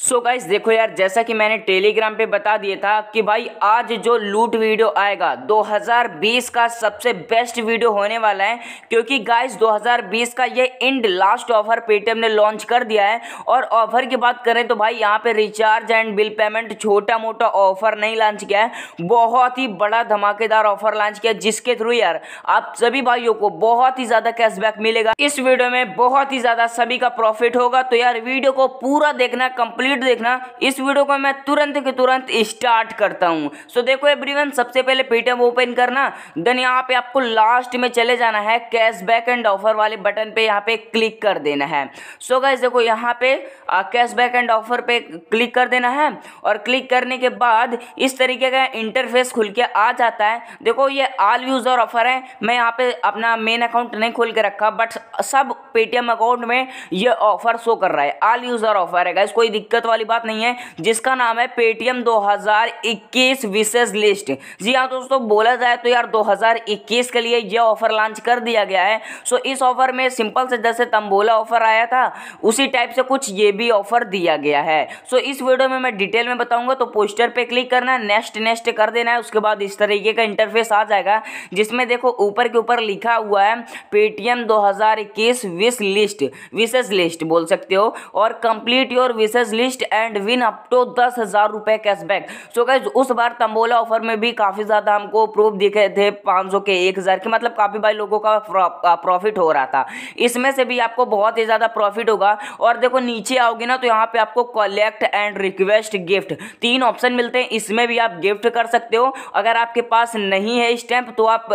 सो so guys देखो यार, जैसा कि मैंने टेलीग्राम पे बता दिया था कि भाई आज जो लूट वीडियो आएगा 2020 का सबसे बेस्ट वीडियो होने वाला है, क्योंकि गाइस 2020 का ये इंड लास्ट ऑफ़र पेटीएम ने लॉन्च कर दिया है। और ऑफ़र की बात करें तो भाई, यहाँ पे रिचार्ज एंड बिल पेमेंट छोटा मोटा ऑफ़र नहीं लॉन्च किया है, बहुत ही बड़ा धमाकेदार ऑफ़र लॉन्च किया जिसके थ्रू यार, आप सभी भाइयों को बहुत ही ज़्यादा कैशबैक मिलेगा। इस वीडियो में बहुत ही ज़्यादा सभी का प्रॉफिट होगा तो यार वीडियो को पूरा देखना कंप्लीट कंप्लीट देखना। इस वीडियो को मैं तुरंत के तुरंत स्टार्ट करता हूँ। सो देखो एवरीवन सबसे पहले पेटीएम ओपन करना। देन यहाँ पे आपको लास्ट में चले जाना है। कैशबैक एंड ऑफ़र वाले बटन पे यहाँ पे क्लिक कर देना है। सो so गाइज़ देखो यहाँ पे कैशबैक एंड ऑफ़र पे क्लिक कर देना है। और क्लिक करने के बाद इस तरीके का इंटरफेस खुल के आ जाता है। देखो ये ऑल यूज़र ऑफ़र है। मैं यहाँ पे अपना मेन अकाउंट नहीं खोल के रखा बट सब पेटीएम अकाउंट में ये ऑफ़र शो कर रहा है। ऑल यूज़र ऑफ़र है गाइज़ कोई दिक्कत दिक्कत वाली बात नहीं है, जिसका नाम है पेटीएम 2021 विशेष लिस्ट। जी हाँ दोस्तों, बोला जाए तो यार 2021 के लिए ये ऑफ़र लॉन्च कर दिया गया है। सो इस ऑफ़र में सिंपल से जैसे तंबोला ऑफ़र आया था, उसी टाइप से कुछ ये भी ऑफ़र दिया गया है। सो इस वीडियो में मैं डिटेल में बताऊँगा तो पोस्टर पे क्लिक करना है नेक्स्ट नेक्स्ट कर देना है, उसके बाद इस तरीके का इंटरफेस आ जाएगा, जिसमें देखो ऊपर के ऊपर लिखा हुआ है पेटीएम 2021 विश लिस्ट, विशेष लिस्ट बोल सकते हो, और complete your wishes list list and win up to दस हज़ार रुपए कैशबैक। सो गाइज़ उस बार तंबोला ऑफ़र में भी काफ़ी ज़्यादा हमको प्रूफ दिखे थे पाँच के एक हज़ार के। मतलब काफ़ी भाई लोगों का प्रॉफिट हो रहा था। इसमें से भी आपको बहुत ही ज़्यादा प्रॉफिट होगा। और देखो, नीचे आओगे ना तो यहाँ पे आपको कलेक्ट एंड रिक्वेस्ट गिफ्ट तीन ऑप्शन मिलते हैं। इसमें भी आप गिफ्ट कर सकते हो। अगर आपके पास नहीं है स्टैंप तो आप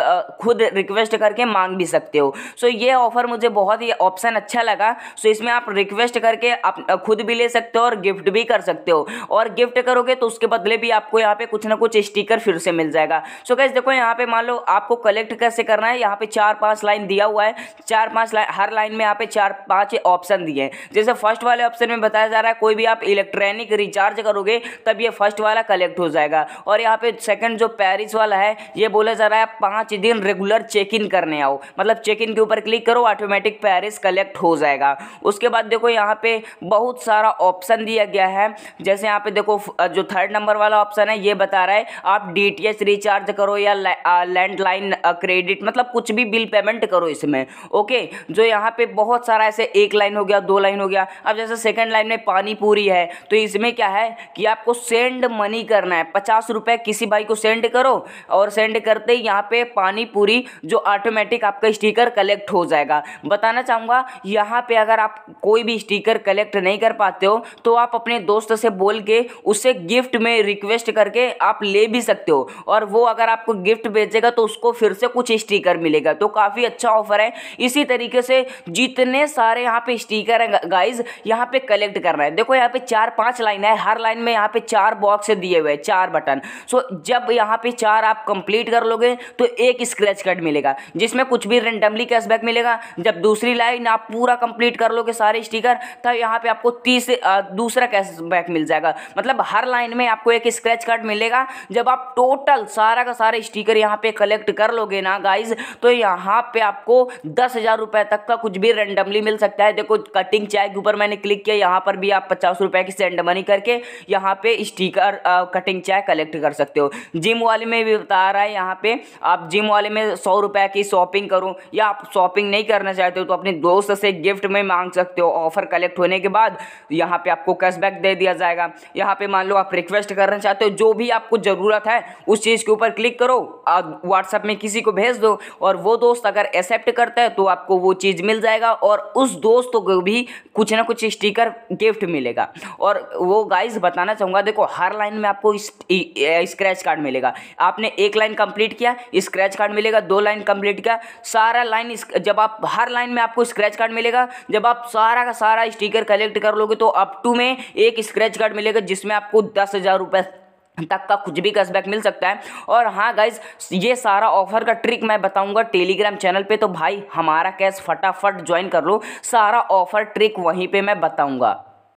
खुद रिक्वेस्ट करके मांग भी सकते हो। सो ये ऑफ़र मुझे बहुत ही ऑप्शन अच्छा लगा। सो इसमें आप रिक्वेस्ट करके आप खुद भी ले सकते हो और गिफ्ट भी कर सकते हो। और गिफ्ट करोगे तो उसके बदले भी आपको यहाँ पे कुछ ना कुछ स्टिकर फिर से मिल जाएगा। सो गैस देखो यहाँ पे मान लो आपको कलेक्ट कैसे करना है, यहाँ पे चार पाँच लाइन दिया हुआ है। चार पाँच लाइन हर लाइन में यहाँ पे चार पाँच ऑप्शन दिए हैं। जैसे फ़र्स्ट वाले ऑप्शन में बताया जा रहा है, कोई भी आप इलेक्ट्रॉनिक रिचार्ज करोगे, तब ये फ़र्स्ट वाला कलेक्ट हो जाएगा। और यहाँ पे सेकंड जो पेरिस वाला है, ये बोला जा रहा है पाँच दिन रेगुलर चेक इन करने आओ। मतलब चेक इन के ऊपर क्लिक करो ऑटोमेटिक पेरिस कलेक्ट हो जाएगा। उसके बाद देखो यहाँ पे बहुत सारा ऑप्शन दिया दिया गया है। जैसे यहाँ पे देखो जो थर्ड नंबर वाला ऑप्शन है, ये बता रहा है, आप डी रिचार्ज करो या लैंडलाइन क्रेडिट मतलब कुछ भी बिल पेमेंट करो इसमें ओके जो यहाँ पे बहुत सारा ऐसे एक लाइन हो गया, दो लाइन हो गया। अब जैसे सेकंड लाइन में पानी पूरी है तो इसमें क्या है कि आपको सेंड मनी करना है। पचास रुपये किसी भाई को सेंड करो और सेंड करते ही यहाँ पे पानी पूरी जो ऑटोमेटिक आपका स्टिकर कलेक्ट हो जाएगा। बताना चाहूँगा, यहाँ पे अगर आप कोई भी स्टिकर कलेक्ट नहीं कर पाते हो तो आप आप अपने दोस्त से बोल के उससे गिफ्ट में रिक्वेस्ट करके आप ले भी सकते हो। और वो अगर आपको गिफ्ट भेजेगा तो उसको फिर से कुछ स्टीकर मिलेगा। तो काफ़ी अच्छा ऑफ़र है। इसी तरीके से जितने सारे यहाँ पे स्टीकर हैं गाइज़ यहाँ पे कलेक्ट करना है। देखो यहाँ पे चार, पाँच लाइन है। हर लाइन में यहाँ पे चार बॉक्स दिए हुए हैं, चार बटन सो जब यहाँ पे चार आप कंप्लीट कर लोगे तो एक स्क्रैच कार्ड मिलेगा, जिसमें कुछ भी रेंडमली कैशबैक मिलेगा। जब दूसरी लाइन आप पूरा कंप्लीट कर लोगे सारे स्टीकर तब यहाँ पे आपको तीस दूसरा दूसरा कैशबैक मिल जाएगा। मतलब हर लाइन में आपको एक स्क्रैच कार्ड मिलेगा। जब आप टोटल सारा का सारा स्टिकर यहाँ पे कलेक्ट कर लोगे ना गाइज़ तो यहाँ पे आपको दस हज़ार रुपये तक का कुछ भी रेंडमली मिल सकता है। देखो कटिंग चाय के ऊपर मैंने क्लिक किया, यहाँ पर भी आप पचास रुपये की सेंड मनी करके यहाँ पे स्टिकर कटिंग चाय कलेक्ट कर सकते हो। जिम वाले में भी बता रहा है, यहाँ पे आप जिम वाले में सौ रुपये की शॉपिंग करो, या आप शॉपिंग नहीं करना चाहते हो तो अपने दोस्त से गिफ्ट में मांग सकते हो। ऑफ़र कलेक्ट होने के बाद यहाँ पे आपको कैशबैक दे दिया जाएगा। यहाँ पे मान लो आप रिक्वेस्ट करना चाहते हो, जो भी आपको ज़रूरत है, उस चीज़ के ऊपर क्लिक करो व्हाट्सएप में किसी को भेज दो, और वो दोस्त अगर एक्सेप्ट करता है तो आपको वो चीज़ मिल जाएगा, और उस दोस्त को भी कुछ ना कुछ स्टिकर गिफ्ट मिलेगा। और वो गाइज़ बताना चाहूँगा, देखो, हर लाइन में आपको स्क्रैच कार्ड मिलेगा। आपने एक लाइन कंप्लीट किया स्क्रैच कार्ड मिलेगा, दो लाइन कंप्लीट किया, सारा लाइन जब आप, हर लाइन में आपको स्क्रैच कार्ड मिलेगा, जब आप सारा का सारा स्टिकर कलेक्ट कर लोगे तो अप टू में एक स्क्रैच कार्ड मिलेगा जिसमें आपको दस हज़ार रुपये तक का कुछ भी कैशबैक मिल सकता है। और हाँ गाइज़ ये सारा ऑफ़र का ट्रिक मैं बताऊँगा टेलीग्राम चैनल पे तो भाई हमारा कैश फटाफट ज्वाइन कर लो। सारा ऑफ़र ट्रिक वहीं पे मैं बताऊँगा।